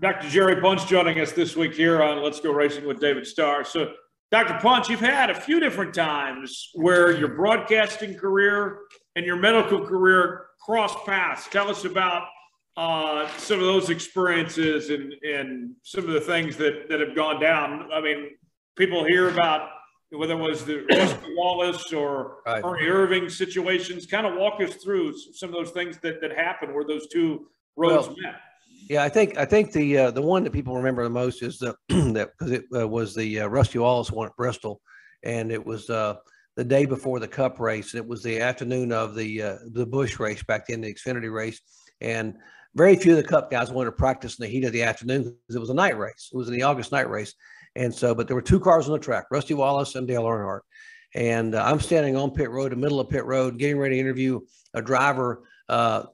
Dr. Jerry Punch joining us this week here on Let's Go Racing with David Starr. So, Dr. Punch, you've had a few different times where your broadcasting career and your medical career cross paths. Tell us about uh, some of those experiences and, and some of the things that, that have gone down. I mean, people hear about whether it was the Rusty Wallace or right. Ernie Irvan situations. Kind of walk us through some of those things that, that happened where those two roads well, met. Yeah, I think I think the uh, the one that people remember the most is the that because it uh, was the uh, Rusty Wallace one at Bristol, and it was uh, the day before the Cup race, it was the afternoon of the uh, the Busch race back then, the Xfinity race, and very few of the Cup guys wanted to practice in the heat of the afternoon because it was a night race. It was in the August night race, and so but there were two cars on the track, Rusty Wallace and Dale Earnhardt, and uh, I'm standing on pit road, the middle of pit road, getting ready to interview a driver,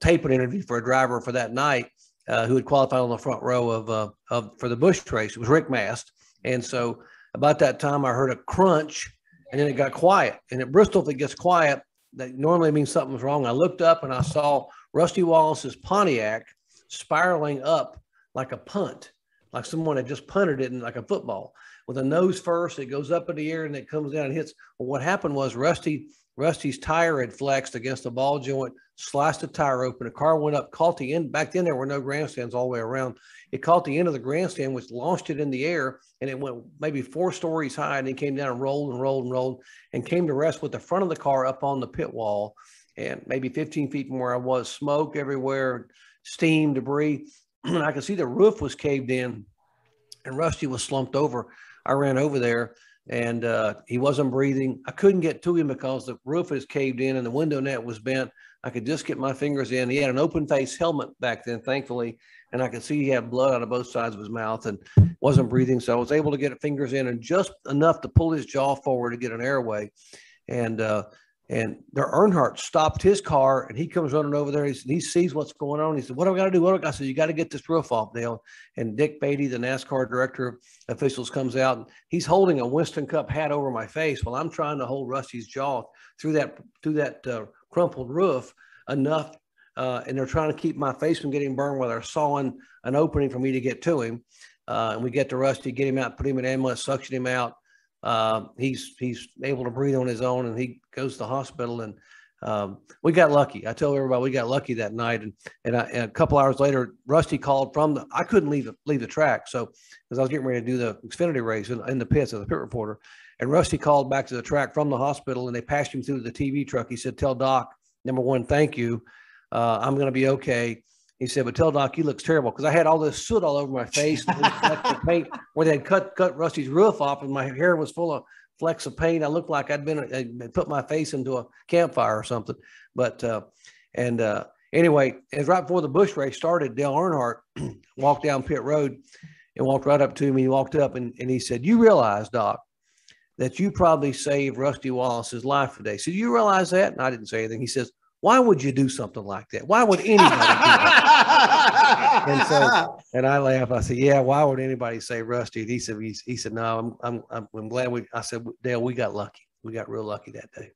tape an interview for a driver for that night uh, who had qualified on the front row of, uh, of for the Busch race. It was Rick Mast. And so about that time, I heard a crunch and then it got quiet. And at Bristol, if it gets quiet, that normally means something's wrong. I looked up and I saw Rusty Wallace's Pontiac spiraling up like a punt, like someone had just punted it in like a football with a nose first. It goes up in the air and it comes down and hits. Well, what happened was Rusty Rusty's tire had flexed against the ball joint, sliced the tire open. The car went up, caught the end. Back then, there were no grandstands all the way around. It caught the end of the grandstand, which launched it in the air, and it went maybe four stories high, and then came down and rolled and rolled and rolled, and came to rest with the front of the car up on the pit wall, and maybe 15 feet from where I was, smoke everywhere, steam, debris. I could see the roof was caved in, and Rusty was slumped over. I ran over there and uh, he wasn't breathing. I couldn't get to him because the roof is caved in and the window net was bent. I could just get my fingers in. He had an open face helmet back then, thankfully, and I could see he had blood out of both sides of his mouth and wasn't breathing. So I was able to get fingers in and just enough to pull his jaw forward to get an airway. And uh, and their Earnhardt stopped his car and he comes running over there. He, sees what's going on. He said, What do I got to do? What do I, I said, You got to get this roof off, Dale. And Dick Beaty, the NASCAR director of officials, comes out and he's holding a Winston Cup hat over my face while I'm trying to hold Rusty's jaw through that through that uh, crumpled roof enough. Uh, and they're trying to keep my face from getting burned while they're sawing an opening for me to get to him. Uh, and we get to Rusty, get him out, put him in ambulance, suction him out. Uh, he's he's able to breathe on his own, and he goes to the hospital. And um, we got lucky. I tell everybody we got lucky that night. And and, I, and, a couple hours later, Rusty called from the. I couldn't leave leave the track, so because I was getting ready to do the Xfinity race in, in the pits as a pit reporter. And Rusty called back to the track from the hospital, and they passed him through the TV truck. He said, "Tell Doc, number one, thank you. Uh, I'm going to be okay." He said, "But tell Doc he looks terrible because I had all this soot all over my face, the paint where they had cut cut Rusty's roof off, and my hair was full of flecks of paint. I looked like I'd been I'd put my face into a campfire or something. But uh, and uh, anyway, as right before the Busch race started, Dale Earnhardt walked down pit road and walked right up to me. He walked up and, and he said, "You realize, Doc, that you probably saved Rusty Wallace's life today." So you realize that? And I didn't say anything. He says, why would you do something like that? Why would anybody do that? and so, and I laugh. I said, yeah, why would anybody say Rusty? And he said, he, he said, no, I'm, I'm, I'm glad we, I said, Dale, we got lucky. We got real lucky that day.